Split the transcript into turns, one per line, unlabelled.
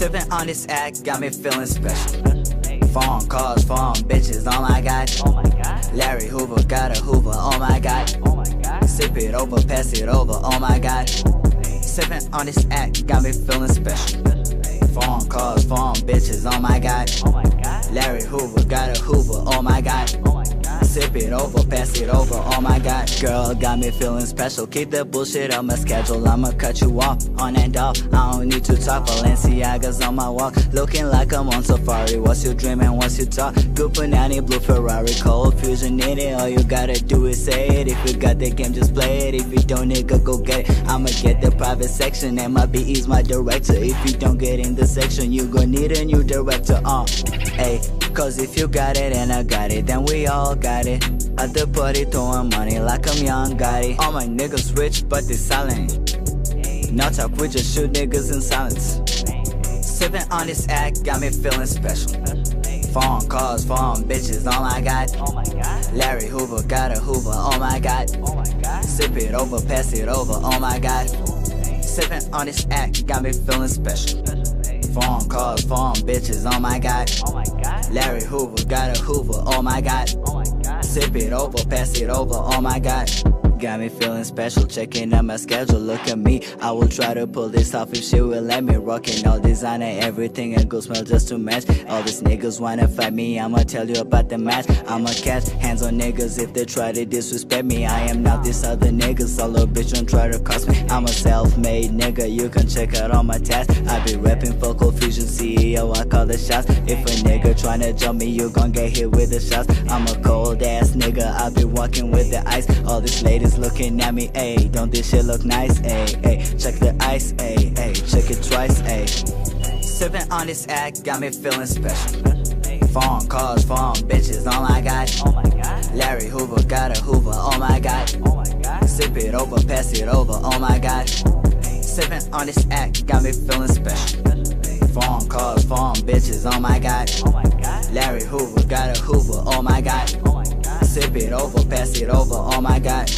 Sipping on this act got me feeling special. Phone calls, phone bitches, oh my god.
Oh my god.
Larry Hoover got a Hoover, oh my god.
Oh my god.
Sip it over, pass it over, oh my god. Sipping on this act got me feeling special. Phone calls, phone bitches, oh my god.
Oh my god.
Larry Hoover got a Hoover, oh my god. Sip it over, pass it over, oh my god. Girl got me feeling special. Keep the bullshit on my schedule. I'ma cut you off, on and off. I don't need to talk. Balenciagas on my walk. Looking like I'm on safari. What's your dream and what's your talk? Good Panani, blue Ferrari, cold fusion in it. All you gotta do is say it. If you got the game, just play it. If you don't, nigga, go get it. I'ma get the private section, and my BE's my director. If you don't get in the section, you gon' need a new director. Uh, hey. Cause if you got it and I got it, then we all got it. At the party throwing money like I'm young Gotti. All my niggas rich, but they silent. No talk, we just shoot niggas in silence. Sipping on this act got me feeling special. Phone calls, phone bitches, all I got.
Oh my god.
Larry Hoover got a Hoover, oh my god.
Oh my god.
Sip it over, pass it over, oh my god. Sipping on this act got me feeling special. Phone calls, phone bitches, oh my god.
Oh my god.
Larry Hoover got a Hoover, oh my god.
Oh my god.
Sip it over, pass it over, oh my god. Got me feeling special, checking out my schedule. Look at me, I will try to pull this off if she will let me. Rocking all designer, everything, and good smell just to match. All these niggas wanna fight me, I'ma tell you about the match. I'ma catch hands on niggas if they try to disrespect me. I am not this other nigga, so little bitch don't try to cost me. I'm a self made nigga, you can check out all my tats. I be rapping Focal Fusion CEO, I call the shots. If a nigga tryna jump me, you gon' get hit with the shots. I'm a cold ass nigga, I be walking with the ice. All these ladies looking at me, ayy. Don't this shit look nice, ayy, ayy. Check the ice, ayy, ayy. Check it twice, ayy. Sipping on this act got me feeling special. Phone calls, phone bitches, all I got.
Oh my god.
Larry Hoover got a Hoover, oh my god.
Oh my god.
Sip it over, pass it over, oh my god. Sipping on this act got me feeling special. Phone calls, phone bitches, oh my god.
Oh my god.
Larry Hoover got a Hoover, oh my god.
Oh my god.
Sip it over, pass it over, oh my god.